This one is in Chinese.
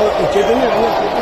后，我觉得那来越舒。